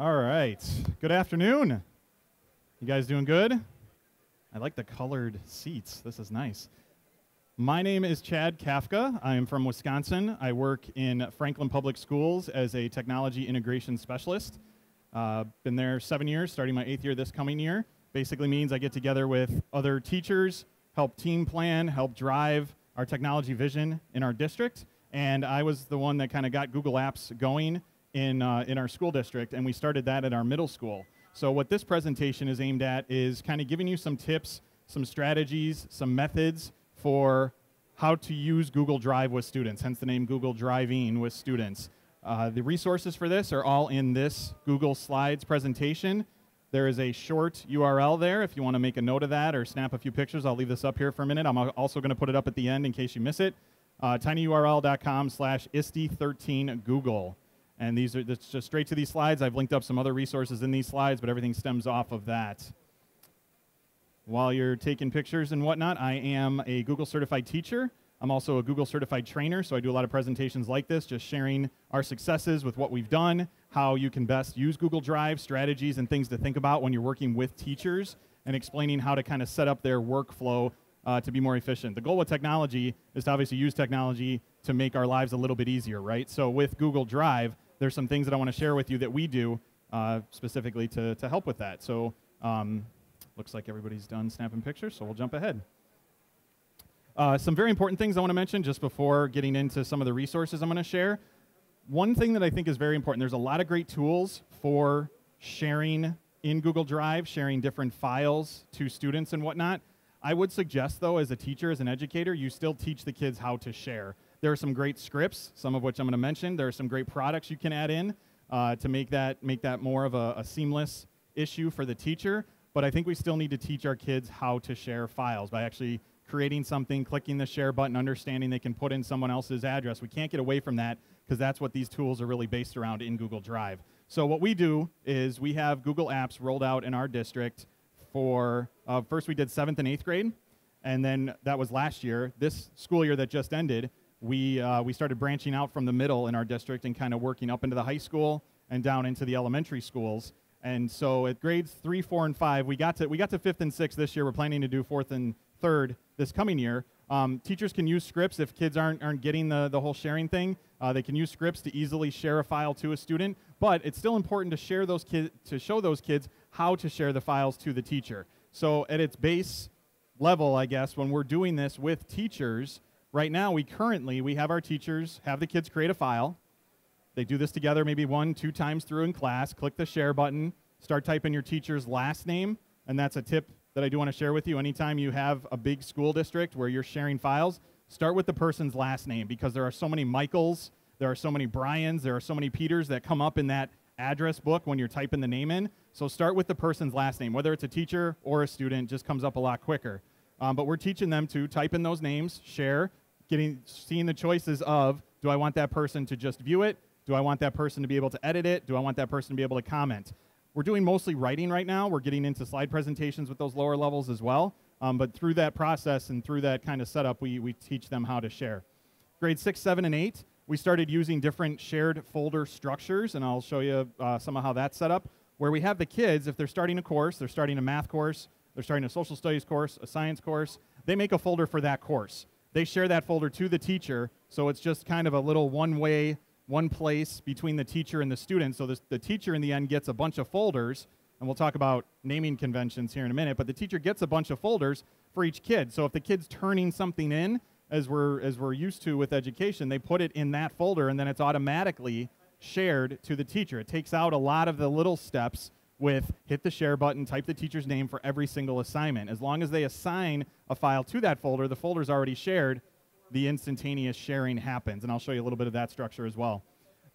All right. Good afternoon. You guys doing good? I like the colored seats. This is nice. My name is Chad Kafka. I am from Wisconsin. I work in Franklin Public Schools as a technology integration specialist. Uh, been there seven years, starting my eighth year this coming year. Basically means I get together with other teachers, help team plan, help drive our technology vision in our district. And I was the one that kind of got Google Apps going in, uh, in our school district, and we started that at our middle school. So, what this presentation is aimed at is kind of giving you some tips, some strategies, some methods for how to use Google Drive with students, hence the name Google Driving with students. Uh, the resources for this are all in this Google Slides presentation. There is a short URL there if you want to make a note of that or snap a few pictures. I'll leave this up here for a minute. I'm also going to put it up at the end in case you miss it. Uh, tinyurl.com slash ISTE13Google. And these are just straight to these slides. I've linked up some other resources in these slides, but everything stems off of that. While you're taking pictures and whatnot, I am a Google certified teacher. I'm also a Google certified trainer, so I do a lot of presentations like this, just sharing our successes with what we've done, how you can best use Google Drive, strategies, and things to think about when you're working with teachers, and explaining how to kind of set up their workflow uh, to be more efficient. The goal with technology is to obviously use technology to make our lives a little bit easier, right? So with Google Drive, there's some things that I want to share with you that we do uh, specifically to, to help with that. So um, looks like everybody's done snapping pictures, so we'll jump ahead. Uh, some very important things I want to mention just before getting into some of the resources I'm going to share. One thing that I think is very important, there's a lot of great tools for sharing in Google Drive, sharing different files to students and whatnot. I would suggest, though, as a teacher, as an educator, you still teach the kids how to share. There are some great scripts, some of which I'm going to mention. There are some great products you can add in uh, to make that make that more of a, a seamless issue for the teacher. But I think we still need to teach our kids how to share files by actually creating something, clicking the share button, understanding they can put in someone else's address. We can't get away from that because that's what these tools are really based around in Google Drive. So what we do is we have Google Apps rolled out in our district for uh, first we did seventh and eighth grade, and then that was last year. This school year that just ended, we, uh, we started branching out from the middle in our district and kind of working up into the high school and down into the elementary schools. And so at grades three, four, and five, we got to, we got to fifth and sixth this year. We're planning to do fourth and third this coming year. Um, teachers can use scripts if kids aren't, aren't getting the, the whole sharing thing. Uh, they can use scripts to easily share a file to a student, but it's still important to share those kids to show those kids how to share the files to the teacher. So at its base level, I guess, when we're doing this with teachers, Right now, we currently, we have our teachers have the kids create a file. They do this together maybe one, two times through in class. Click the share button, start typing your teacher's last name, and that's a tip that I do want to share with you. Anytime you have a big school district where you're sharing files, start with the person's last name because there are so many Michaels, there are so many Brians, there are so many Peters that come up in that address book when you're typing the name in. So start with the person's last name. Whether it's a teacher or a student, just comes up a lot quicker. Um, but we're teaching them to type in those names, share, getting seeing the choices of do I want that person to just view it? Do I want that person to be able to edit it? Do I want that person to be able to comment? We're doing mostly writing right now. We're getting into slide presentations with those lower levels as well. Um, but through that process and through that kind of setup, we, we teach them how to share. Grade six, seven, and eight, we started using different shared folder structures, and I'll show you uh, some of how that's set up, where we have the kids, if they're starting a course, they're starting a math course, they're starting a social studies course, a science course, they make a folder for that course they share that folder to the teacher, so it's just kind of a little one way, one place between the teacher and the student. So this, the teacher in the end gets a bunch of folders, and we'll talk about naming conventions here in a minute, but the teacher gets a bunch of folders for each kid. So if the kid's turning something in, as we're, as we're used to with education, they put it in that folder, and then it's automatically shared to the teacher. It takes out a lot of the little steps with hit the share button, type the teacher's name for every single assignment. As long as they assign a file to that folder, the folder's already shared, the instantaneous sharing happens. And I'll show you a little bit of that structure as well.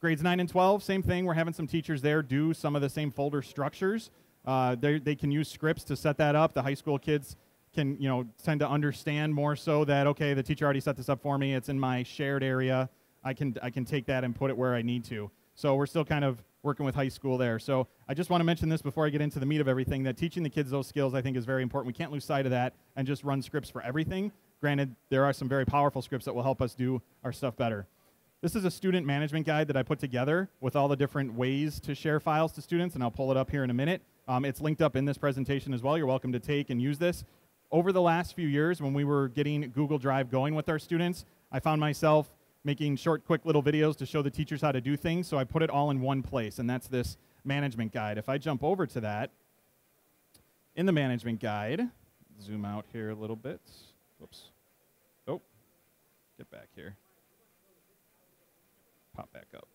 Grades 9 and 12, same thing. We're having some teachers there do some of the same folder structures. Uh, they can use scripts to set that up. The high school kids can, you know, tend to understand more so that, okay, the teacher already set this up for me. It's in my shared area. I can, I can take that and put it where I need to. So we're still kind of working with high school there. So I just want to mention this before I get into the meat of everything that teaching the kids those skills I think is very important. We can't lose sight of that and just run scripts for everything. Granted, there are some very powerful scripts that will help us do our stuff better. This is a student management guide that I put together with all the different ways to share files to students, and I'll pull it up here in a minute. Um, it's linked up in this presentation as well. You're welcome to take and use this. Over the last few years, when we were getting Google Drive going with our students, I found myself making short, quick little videos to show the teachers how to do things, so I put it all in one place, and that's this management guide. If I jump over to that, in the management guide, zoom out here a little bit. Whoops. Oh, get back here pop back up.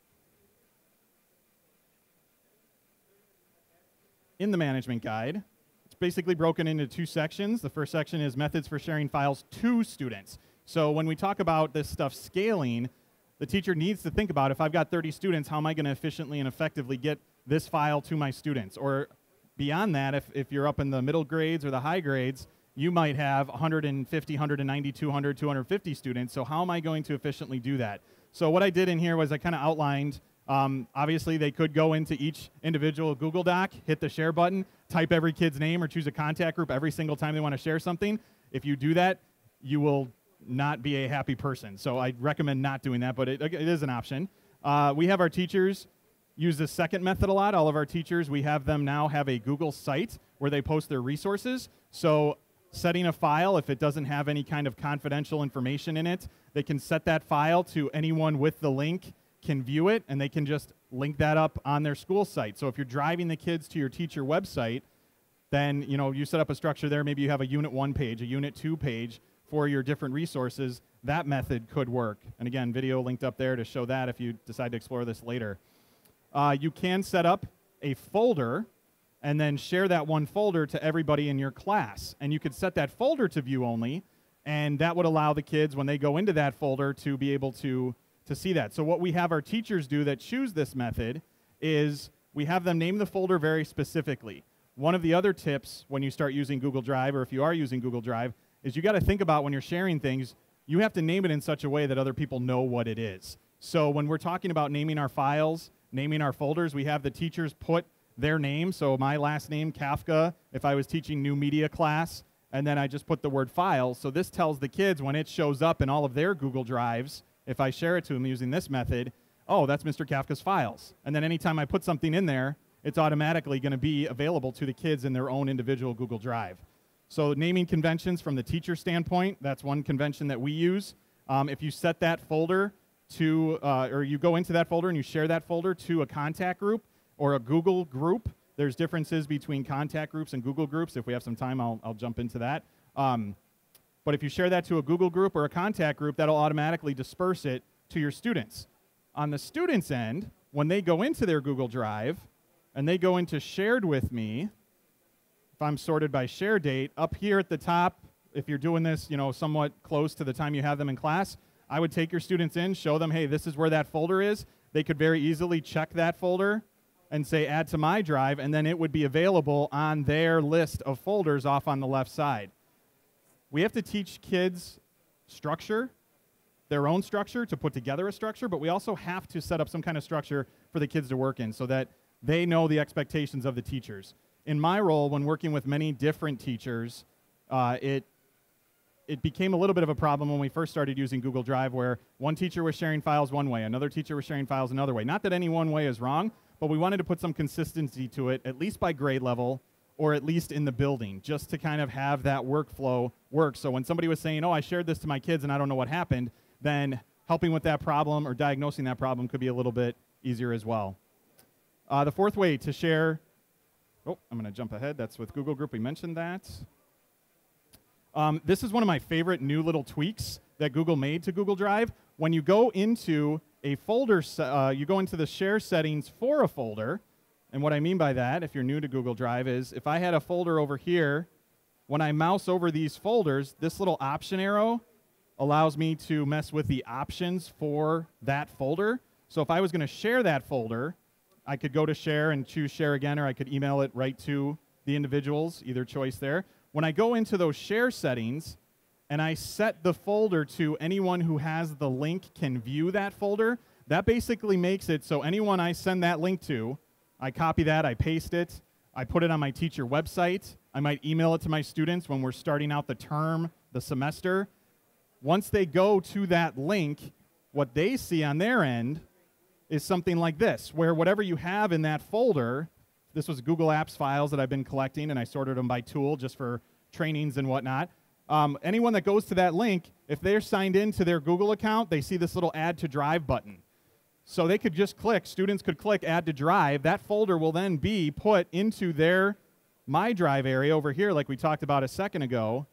In the management guide, it's basically broken into two sections. The first section is methods for sharing files to students. So when we talk about this stuff scaling, the teacher needs to think about if I've got 30 students, how am I going to efficiently and effectively get this file to my students? Or beyond that, if, if you're up in the middle grades or the high grades, you might have 150, 190, 200, 250 students. So how am I going to efficiently do that? So what I did in here was I kind of outlined, um, obviously they could go into each individual Google Doc, hit the share button, type every kid's name or choose a contact group every single time they want to share something. If you do that, you will not be a happy person. So I recommend not doing that, but it, it is an option. Uh, we have our teachers use the second method a lot. All of our teachers, we have them now have a Google site where they post their resources. So setting a file, if it doesn't have any kind of confidential information in it, they can set that file to anyone with the link can view it and they can just link that up on their school site. So if you're driving the kids to your teacher website, then you know you set up a structure there. Maybe you have a unit one page, a unit two page for your different resources. That method could work. And again, video linked up there to show that if you decide to explore this later. Uh, you can set up a folder and then share that one folder to everybody in your class. And you could set that folder to view only, and that would allow the kids, when they go into that folder, to be able to, to see that. So, what we have our teachers do that choose this method is we have them name the folder very specifically. One of the other tips when you start using Google Drive, or if you are using Google Drive, is you got to think about when you're sharing things, you have to name it in such a way that other people know what it is. So, when we're talking about naming our files, naming our folders, we have the teachers put their name. So my last name, Kafka, if I was teaching new media class, and then I just put the word file. So this tells the kids when it shows up in all of their Google Drives, if I share it to them using this method, oh, that's Mr. Kafka's files. And then anytime I put something in there, it's automatically going to be available to the kids in their own individual Google Drive. So naming conventions from the teacher standpoint, that's one convention that we use. Um, if you set that folder to, uh, or you go into that folder and you share that folder to a contact group, or a Google group. There's differences between contact groups and Google groups. If we have some time, I'll, I'll jump into that. Um, but if you share that to a Google group or a contact group, that'll automatically disperse it to your students. On the students' end, when they go into their Google Drive and they go into shared with me, if I'm sorted by share date, up here at the top, if you're doing this, you know, somewhat close to the time you have them in class, I would take your students in, show them, hey, this is where that folder is. They could very easily check that folder and say add to my drive, and then it would be available on their list of folders off on the left side. We have to teach kids structure, their own structure, to put together a structure, but we also have to set up some kind of structure for the kids to work in so that they know the expectations of the teachers. In my role, when working with many different teachers, uh, it it became a little bit of a problem when we first started using Google Drive, where one teacher was sharing files one way, another teacher was sharing files another way. Not that any one way is wrong, but we wanted to put some consistency to it, at least by grade level or at least in the building, just to kind of have that workflow work. So when somebody was saying, oh, I shared this to my kids and I don't know what happened, then helping with that problem or diagnosing that problem could be a little bit easier as well. Uh, the fourth way to share, oh, I'm going to jump ahead. That's with Google Group. We mentioned that. Um, this is one of my favorite new little tweaks that Google made to Google Drive. When you go into a folder, uh, you go into the share settings for a folder. And what I mean by that, if you're new to Google Drive, is if I had a folder over here, when I mouse over these folders, this little option arrow allows me to mess with the options for that folder. So if I was going to share that folder, I could go to share and choose share again, or I could email it right to the individuals, either choice there. When I go into those share settings, and I set the folder to anyone who has the link can view that folder, that basically makes it so anyone I send that link to, I copy that, I paste it, I put it on my teacher website, I might email it to my students when we're starting out the term, the semester. Once they go to that link, what they see on their end is something like this, where whatever you have in that folder, this was Google Apps files that I've been collecting, and I sorted them by tool just for trainings and whatnot. Um, anyone that goes to that link, if they're signed into their Google account, they see this little Add to Drive button. So they could just click, students could click Add to Drive. That folder will then be put into their My Drive area over here, like we talked about a second ago.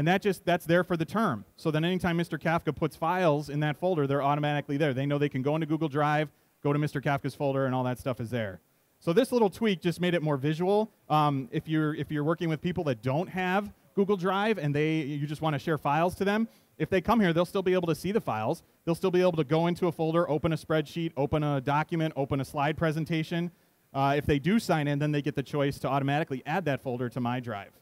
And that just that's there for the term. So then anytime Mr. Kafka puts files in that folder, they're automatically there. They know they can go into Google Drive, go to Mr. Kafka's folder, and all that stuff is there. So this little tweak just made it more visual. Um, if you're if you're working with people that don't have Google Drive and they you just want to share files to them, if they come here, they'll still be able to see the files. They'll still be able to go into a folder, open a spreadsheet, open a document, open a slide presentation. Uh, if they do sign in, then they get the choice to automatically add that folder to my drive.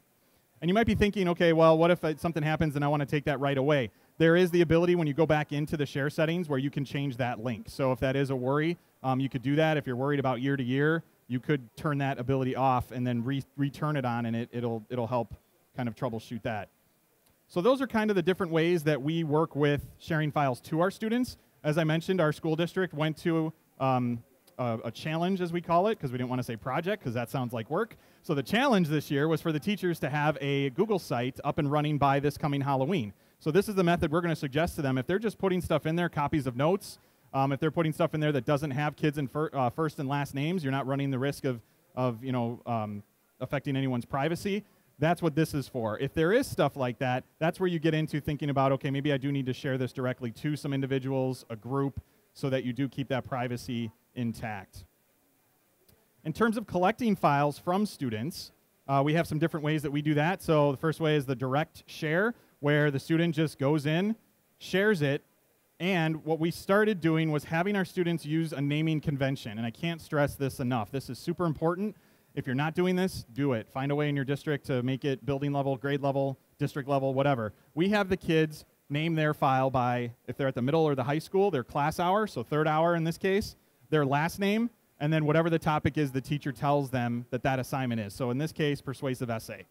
And you might be thinking, okay, well, what if something happens and I want to take that right away? There is the ability when you go back into the share settings where you can change that link. So if that is a worry, um, you could do that. If you're worried about year to year, you could turn that ability off and then re- return it on, and it, it'll it'll help kind of troubleshoot that. So those are kind of the different ways that we work with sharing files to our students. As I mentioned, our school district went to um, a, a challenge, as we call it, because we didn't want to say project, because that sounds like work. So the challenge this year was for the teachers to have a Google site up and running by this coming Halloween. So this is the method we're going to suggest to them. If they're just putting stuff in there, copies of notes, um, if they're putting stuff in there that doesn't have kids in fir- uh, first and last names, you're not running the risk of, of you know, um, affecting anyone's privacy. That's what this is for. If there is stuff like that, that's where you get into thinking about, okay, maybe I do need to share this directly to some individuals, a group, so that you do keep that privacy intact. In terms of collecting files from students, uh, we have some different ways that we do that. So the first way is the direct share, where the student just goes in, shares it, and what we started doing was having our students use a naming convention. And I can't stress this enough. This is super important. If you're not doing this, do it. Find a way in your district to make it building level, grade level, district level, whatever. We have the kids name their file by, if they're at the middle or the high school, their class hour, so third hour in this case, their last name, and then whatever the topic is, the teacher tells them that that assignment is. So in this case, persuasive essay.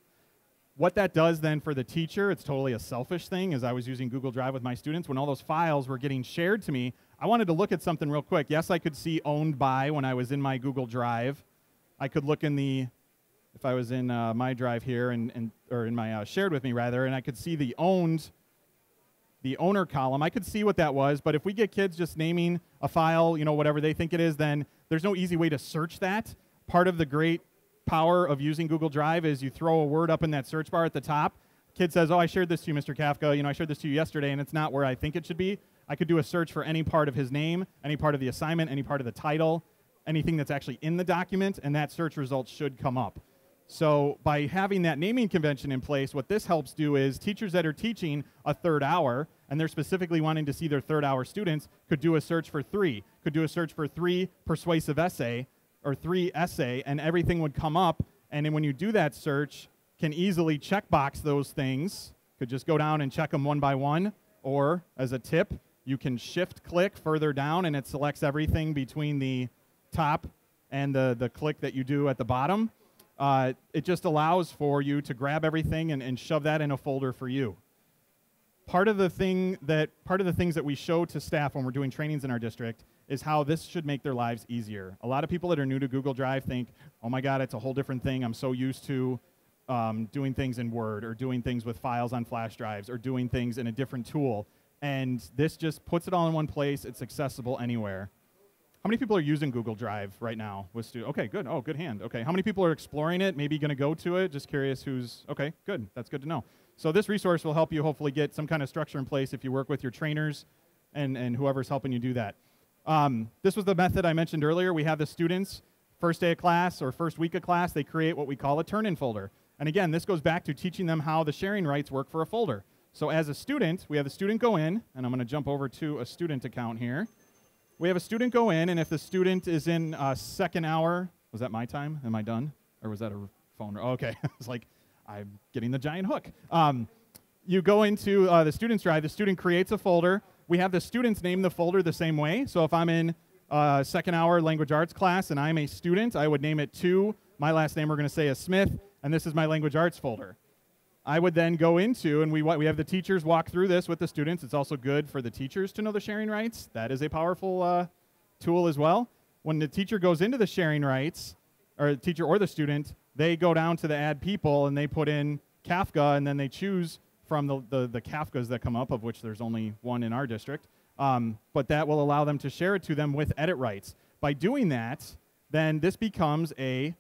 What that does then for the teacher, it's totally a selfish thing, as I was using Google Drive with my students. When all those files were getting shared to me, I wanted to look at something real quick. Yes, I could see owned by when I was in my Google Drive. I could look in the, if I was in uh, my drive here, and, and or in my uh, shared with me rather, and I could see the owned the owner column. I could see what that was, but if we get kids just naming a file, you know, whatever they think it is, then there's no easy way to search that. Part of the great power of using Google Drive is you throw a word up in that search bar at the top. Kid says, "Oh, I shared this to you, Mr. Kafka. You know, I shared this to you yesterday, and it's not where I think it should be." I could do a search for any part of his name, any part of the assignment, any part of the title, anything that's actually in the document, and that search result should come up. So by having that naming convention in place, what this helps do is teachers that are teaching a third hour and they're specifically wanting to see their third hour students could do a search for three, could do a search for three persuasive essay or three essay, and everything would come up. And then when you do that search, can easily checkbox those things. Could just go down and check them one by one. Or as a tip, you can shift click further down and it selects everything between the top and the, the click that you do at the bottom uh, it just allows for you to grab everything and, and shove that in a folder for you. Part of the thing that part of the things that we show to staff when we're doing trainings in our district is how this should make their lives easier. A lot of people that are new to Google Drive think, "Oh my God, it's a whole different thing. I'm so used to um, doing things in Word or doing things with files on flash drives or doing things in a different tool." And this just puts it all in one place. It's accessible anywhere. How many people are using Google Drive right now with students? Okay, good. Oh, good hand. Okay. How many people are exploring it? Maybe going to go to it? Just curious who's. Okay, good. That's good to know. So this resource will help you hopefully get some kind of structure in place if you work with your trainers and, and whoever's helping you do that. Um, this was the method I mentioned earlier. We have the students, first day of class or first week of class, they create what we call a turn in folder. And again, this goes back to teaching them how the sharing rights work for a folder. So as a student, we have the student go in, and I'm going to jump over to a student account here we have a student go in, and if the student is in uh, second hour, was that my time? Am I done? Or was that a phone? Oh, okay. it's like, I'm getting the giant hook. Um, you go into uh, the student's drive, the student creates a folder. We have the students name the folder the same way. So if I'm in uh, second hour language arts class and I'm a student, I would name it to my last name we're going to say is Smith, and this is my language arts folder. I would then go into, and we, we have the teachers walk through this with the students. It's also good for the teachers to know the sharing rights. That is a powerful uh, tool as well. When the teacher goes into the sharing rights, or the teacher or the student, they go down to the add people and they put in Kafka, and then they choose from the, the, the Kafkas that come up, of which there's only one in our district. Um, but that will allow them to share it to them with edit rights. By doing that, then this becomes a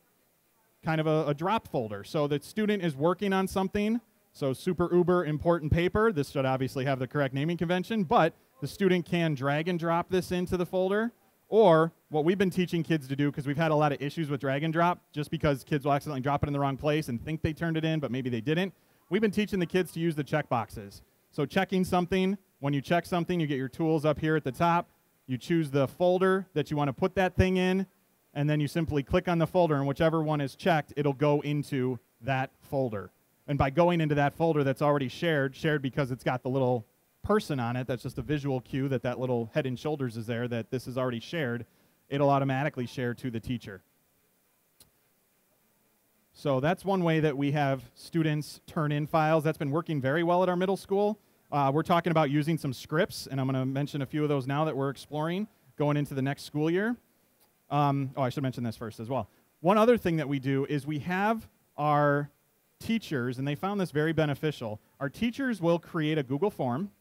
kind of a, a drop folder. So the student is working on something, so super uber important paper. This should obviously have the correct naming convention, but the student can drag and drop this into the folder. Or what we've been teaching kids to do, because we've had a lot of issues with drag and drop, just because kids will accidentally drop it in the wrong place and think they turned it in, but maybe they didn't. We've been teaching the kids to use the checkboxes. So checking something, when you check something, you get your tools up here at the top. You choose the folder that you want to put that thing in, and then you simply click on the folder, and whichever one is checked, it'll go into that folder. And by going into that folder that's already shared, shared because it's got the little person on it, that's just a visual cue that that little head and shoulders is there, that this is already shared, it'll automatically share to the teacher. So that's one way that we have students turn in files. That's been working very well at our middle school. Uh, we're talking about using some scripts, and I'm going to mention a few of those now that we're exploring going into the next school year. Um, oh, I should mention this first as well. One other thing that we do is we have our teachers, and they found this very beneficial. Our teachers will create a Google form.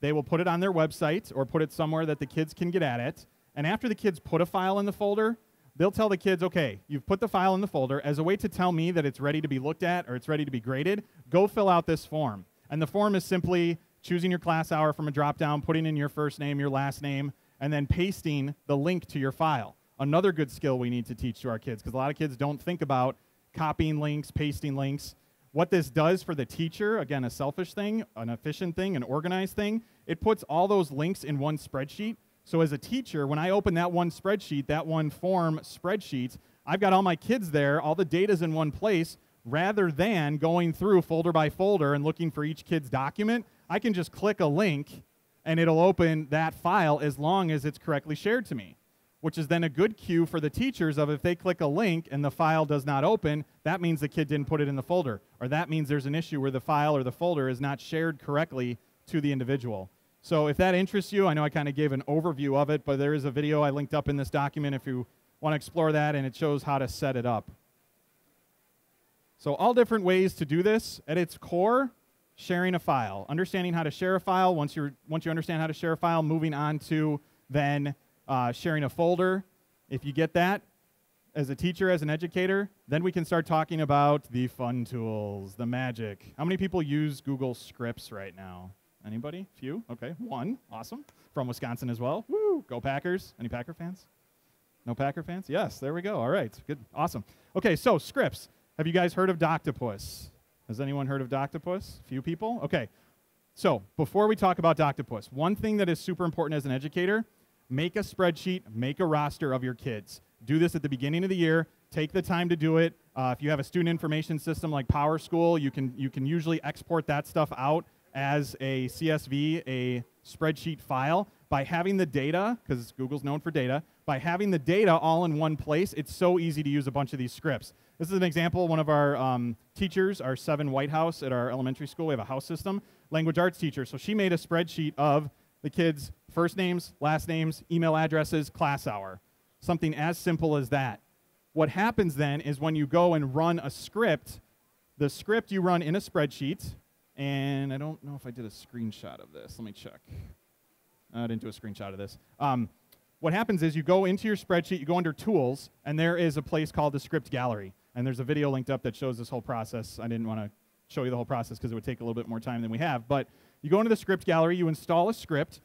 They will put it on their website or put it somewhere that the kids can get at it. And after the kids put a file in the folder, they'll tell the kids, okay, you've put the file in the folder. As a way to tell me that it's ready to be looked at or it's ready to be graded, go fill out this form. And the form is simply choosing your class hour from a drop down, putting in your first name, your last name, and then pasting the link to your file. Another good skill we need to teach to our kids because a lot of kids don't think about copying links, pasting links. What this does for the teacher, again, a selfish thing, an efficient thing, an organized thing, it puts all those links in one spreadsheet. So as a teacher, when I open that one spreadsheet, that one form spreadsheet, I've got all my kids there, all the data's in one place, rather than going through folder by folder and looking for each kid's document, I can just click a link and it'll open that file as long as it's correctly shared to me, which is then a good cue for the teachers of if they click a link and the file does not open, that means the kid didn't put it in the folder, or that means there's an issue where the file or the folder is not shared correctly to the individual. So if that interests you, I know I kind of gave an overview of it, but there is a video I linked up in this document if you want to explore that, and it shows how to set it up. So all different ways to do this. At its core, sharing a file. Understanding how to share a file. Once, you once you understand how to share a file, moving on to then uh, sharing a folder. If you get that, as a teacher, as an educator, then we can start talking about the fun tools, the magic. How many people use Google Scripts right now? Anybody? Few? Okay. One. Awesome. From Wisconsin as well. Woo! Go Packers. Any Packer fans? No Packer fans? Yes, there we go. All right. Good. Awesome. Okay, so scripts. Have you guys heard of Doctopus? Has anyone heard of Doctopus? Few people? Okay. So, before we talk about Doctopus, one thing that is super important as an educator, make a spreadsheet, make a roster of your kids. Do this at the beginning of the year. Take the time to do it. Uh, if you have a student information system like PowerSchool, you can you can usually export that stuff out as a CSV, a spreadsheet file, by having the data, because Google's known for data, by having the data all in one place, it's so easy to use a bunch of these scripts. This is an example. One of our um, teachers, our Seven White House at our elementary school, we have a house system, language arts teacher. So she made a spreadsheet of the kids' first names, last names, email addresses, class hour. Something as simple as that. What happens then is when you go and run a script, the script you run in a spreadsheet, and I don't know if I did a screenshot of this. Let me check. I didn't do a screenshot of this. Um, what happens is you go into your spreadsheet, you go under Tools, and there is a place called the Script Gallery. And there's a video linked up that shows this whole process. I didn't want to show you the whole process because it would take a little bit more time than we have. But you go into the Script Gallery, you install a script.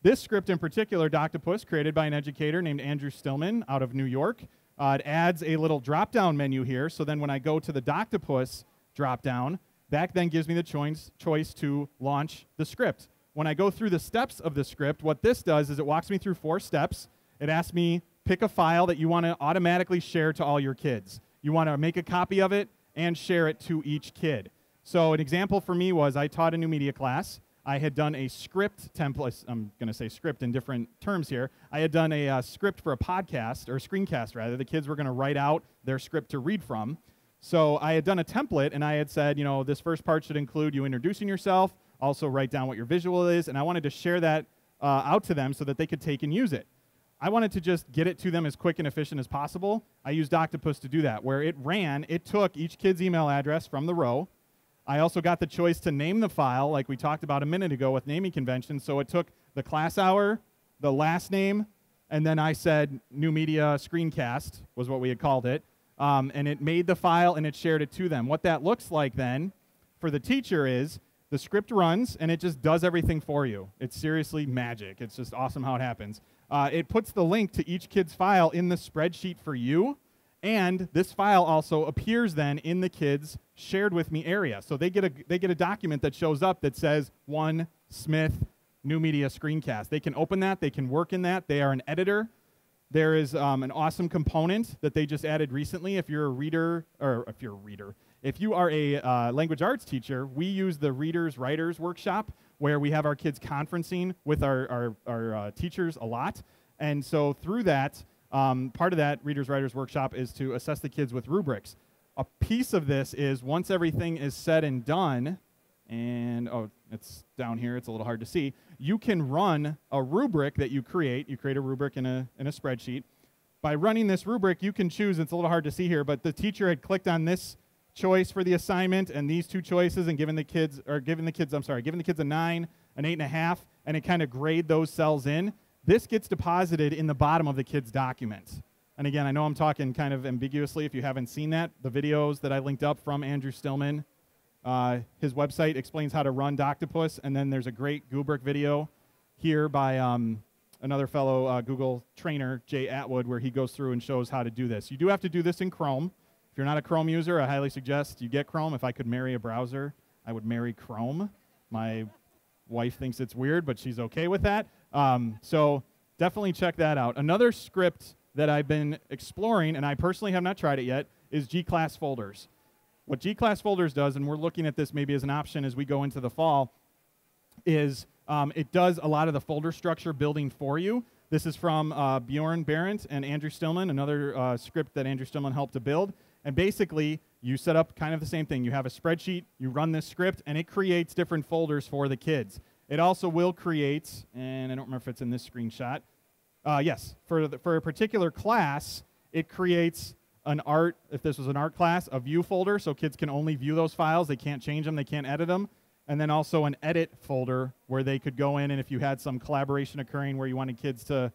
This script in particular, Doctopus, created by an educator named Andrew Stillman out of New York. Uh, it adds a little drop-down menu here. So then when I go to the Doctopus drop-down, that then gives me the choice, choice to launch the script. When I go through the steps of the script, what this does is it walks me through four steps. It asks me, pick a file that you want to automatically share to all your kids. You want to make a copy of it and share it to each kid. So an example for me was I taught a new media class. I had done a script template. I'm going to say script in different terms here. I had done a uh, script for a podcast, or a screencast rather. The kids were going to write out their script to read from. So I had done a template and I had said, you know, this first part should include you introducing yourself, also write down what your visual is, and I wanted to share that uh, out to them so that they could take and use it. I wanted to just get it to them as quick and efficient as possible. I used Doctopus to do that, where it ran, it took each kid's email address from the row. I also got the choice to name the file, like we talked about a minute ago with naming conventions. So it took the class hour, the last name, and then I said new media screencast was what we had called it. Um, and it made the file and it shared it to them. What that looks like then for the teacher is the script runs and it just does everything for you. It's seriously magic. It's just awesome how it happens. Uh, it puts the link to each kid's file in the spreadsheet for you. And this file also appears then in the kids' shared with me area. So they get a, they get a document that shows up that says one Smith new media screencast. They can open that, they can work in that. They are an editor. There is um, an awesome component that they just added recently. If you're a reader, or if you're a reader, if you are a uh, language arts teacher, we use the Readers Writers Workshop where we have our kids conferencing with our, our, our uh, teachers a lot. And so through that, um, part of that Readers Writers Workshop is to assess the kids with rubrics. A piece of this is once everything is said and done, and oh, it's down here, it's a little hard to see, you can run a rubric that you create. You create a rubric in a, in a spreadsheet. By running this rubric, you can choose, it's a little hard to see here, but the teacher had clicked on this choice for the assignment and these two choices and given the kids, or given the kids, I'm sorry, given the kids a nine, an eight and a half, and it kind of grade those cells in. This gets deposited in the bottom of the kid's document. And again, I know I'm talking kind of ambiguously if you haven't seen that. The videos that I linked up from Andrew Stillman, uh, his website explains how to run Doctopus, and then there's a great Goobric video here by um, another fellow uh, Google trainer, Jay Atwood, where he goes through and shows how to do this. You do have to do this in Chrome. If you're not a Chrome user, I highly suggest you get Chrome. If I could marry a browser, I would marry Chrome. My wife thinks it's weird, but she's okay with that. Um, so definitely check that out. Another script that I've been exploring, and I personally have not tried it yet, is G-Class folders. What G-Class folders does, and we're looking at this maybe as an option as we go into the fall, is um, it does a lot of the folder structure building for you. This is from uh, Bjorn Behrendt and Andrew Stillman, another uh, script that Andrew Stillman helped to build. And basically, you set up kind of the same thing. You have a spreadsheet, you run this script, and it creates different folders for the kids. It also will create, and I don't remember if it's in this screenshot. Uh, yes, for, the, for a particular class, it creates an art, if this was an art class, a view folder, so kids can only view those files. They can't change them, they can't edit them. And then also an edit folder where they could go in and if you had some collaboration occurring where you wanted kids to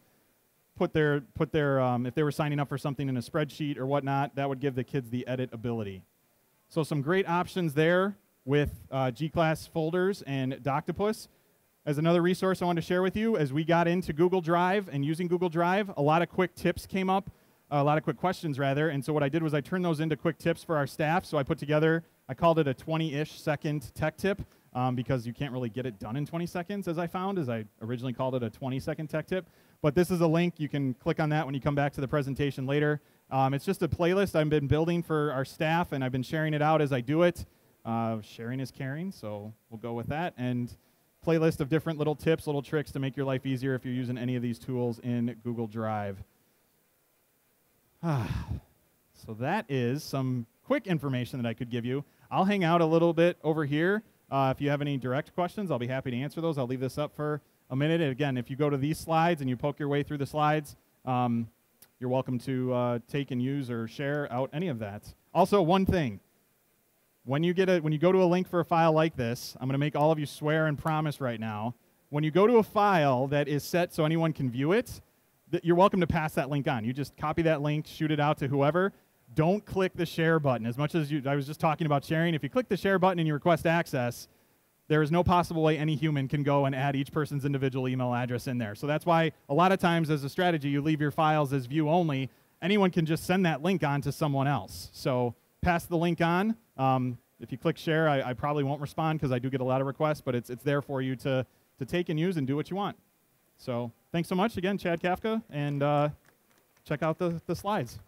put their, put their um, if they were signing up for something in a spreadsheet or whatnot, that would give the kids the edit ability. So some great options there with uh, G-Class folders and Doctopus. As another resource I wanted to share with you, as we got into Google Drive and using Google Drive, a lot of quick tips came up, a lot of quick questions rather. And so what I did was I turned those into quick tips for our staff. So I put together, I called it a 20-ish second tech tip um, because you can't really get it done in 20 seconds, as I found, as I originally called it a 20-second tech tip. But this is a link. You can click on that when you come back to the presentation later. Um, it's just a playlist I've been building for our staff, and I've been sharing it out as I do it. Uh, sharing is caring, so we'll go with that. And playlist of different little tips, little tricks to make your life easier if you're using any of these tools in Google Drive. Ah, so that is some quick information that I could give you. I'll hang out a little bit over here. Uh, if you have any direct questions, I'll be happy to answer those. I'll leave this up for a minute. And again, if you go to these slides and you poke your way through the slides, um, you're welcome to uh, take and use or share out any of that. Also, one thing when you get a when you go to a link for a file like this, I'm going to make all of you swear and promise right now. When you go to a file that is set so anyone can view it, you're welcome to pass that link on. You just copy that link, shoot it out to whoever. Don't click the share button. As much as you, I was just talking about sharing, if you click the share button and you request access, there is no possible way any human can go and add each person's individual email address in there. So that's why a lot of times as a strategy, you leave your files as view only. Anyone can just send that link on to someone else. So pass the link on. Um, if you click share, I, I probably won't respond because I do get a lot of requests, but it's, it's there for you to, to take and use and do what you want. So thanks so much again, Chad Kafka, and uh, check out the, the slides.